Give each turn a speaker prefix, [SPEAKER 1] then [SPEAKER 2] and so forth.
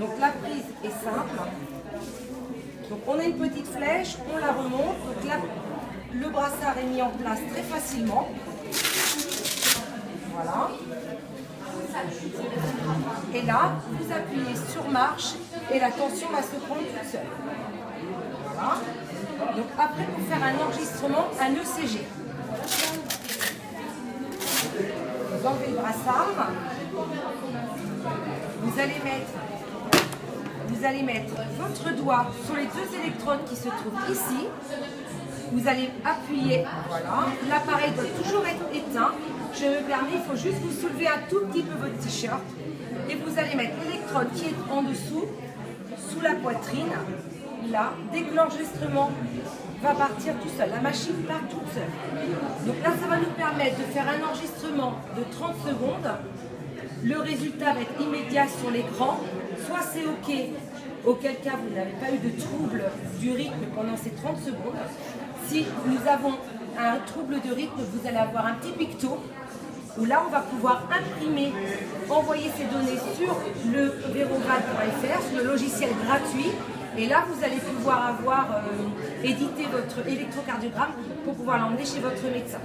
[SPEAKER 1] Donc la prise est simple. Donc on a une petite flèche, on la remonte. Donc le brassard est mis en place très facilement. Voilà. Et là, vous appuyez sur marche et la tension va se prendre toute seule. Voilà. Donc après, pour faire un enregistrement, un ECG. Vous enlevez le brassard. Vous allez mettre vous allez mettre votre doigt sur les deux électrodes qui se trouvent ici. Vous allez appuyer, voilà. L'appareil doit toujours être éteint. Je me permets, il faut juste vous soulever un tout petit peu votre t-shirt. Et vous allez mettre l'électrode qui est en dessous, sous la poitrine, là, dès que l'enregistrement va partir tout seul. La machine part toute seule. Donc là, ça va nous permettre de faire un enregistrement de 30 secondes. Le résultat va être immédiat sur l'écran. Soit c'est OK, auquel cas vous n'avez pas eu de trouble du rythme pendant ces 30 secondes. Si nous avons un trouble de rythme, vous allez avoir un petit picto où là on va pouvoir imprimer, envoyer ces données sur le vérograde.fr, sur le logiciel gratuit. Et là, vous allez pouvoir avoir euh, édité votre électrocardiogramme pour pouvoir l'emmener chez votre médecin.